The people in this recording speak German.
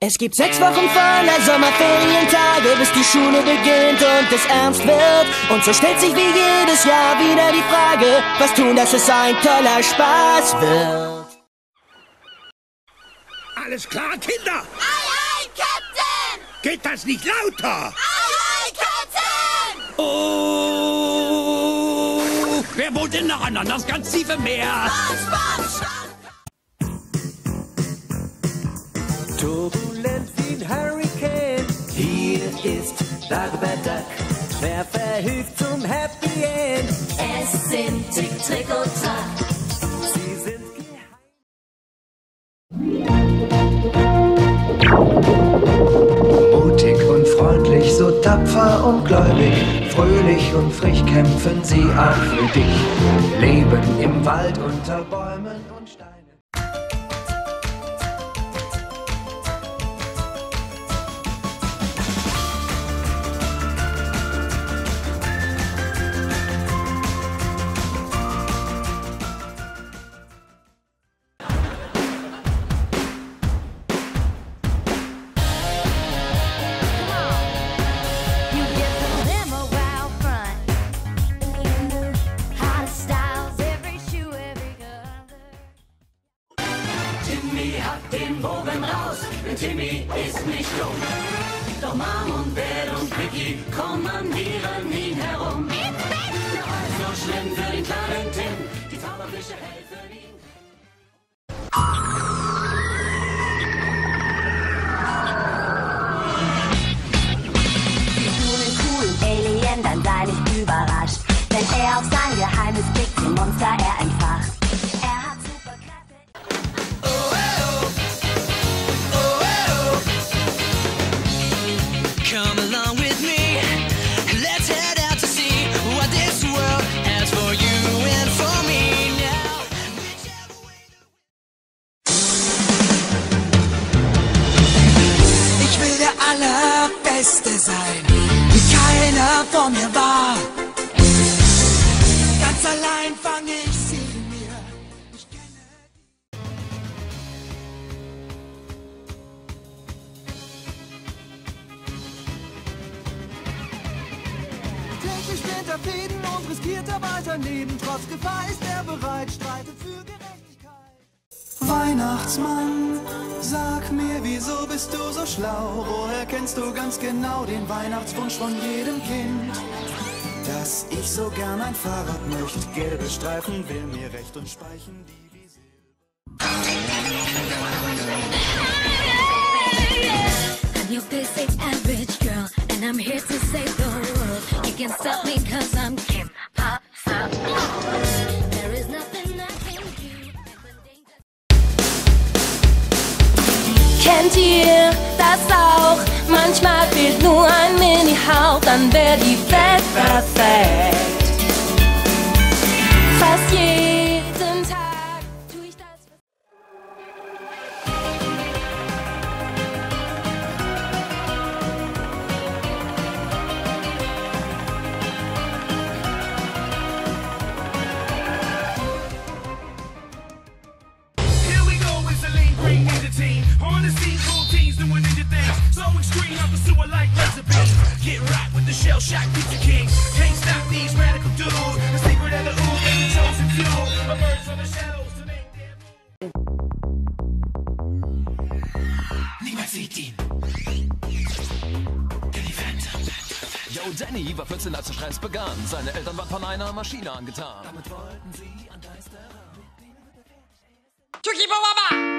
Es gibt sechs Wochen voller Sommerferientage, bis die Schule beginnt und es ernst wird. Und so stellt sich wie jedes Jahr wieder die Frage, was tun, dass es ein toller Spaß wird. Alles klar, Kinder? Aye, aye, Captain! Geht das nicht lauter? Aye, aye, Captain! Oh! Wer wohnt denn noch an das ganz tiefe Meer? SpongeBob! Turbulent wie Dagobert Duck. Wer verhilft zum Happy End? Es sind Tick, Trick und Track. Sie sind geheim. Mutig und freundlich, so tapfer und gläubig, fröhlich und frisch kämpfen sie auch für dich. Leben im Wald unter Bäumen Timmy hat den Bogen raus, denn Timmy ist nicht dumm. Doch Mom und Dad und Vicky kommandieren ihn herum. Alles so schlimm für den kleinen Tim, die Zauberfische helfen Allerbeste sein, wie keiner vor mir war. Ganz allein fang ich sie mir. Ich Täglich späht er Fäden und riskiert dabei sein Leben. Trotz Gefahr ist er bereit, streitet für Gerechtigkeit. Weihnachtsmann, sag mir, wieso bist du so schlau? Woher kennst du ganz genau den Weihnachtswunsch von jedem Kind? Dass ich so gern ein Fahrrad möchte, gelbe Streifen will mir recht und Speichen die wie. I'm here to save the world. You can stop me cause I'm Kim Possible. There Kennt ihr das auch? Manchmal fehlt nur ein Mini-Hauch, dann wär die Welt perfekt. Danny war 14, als der Stress begann. Seine Eltern waren von einer Maschine angetan. Damit wollten sie an Geister Chucky Bawaba!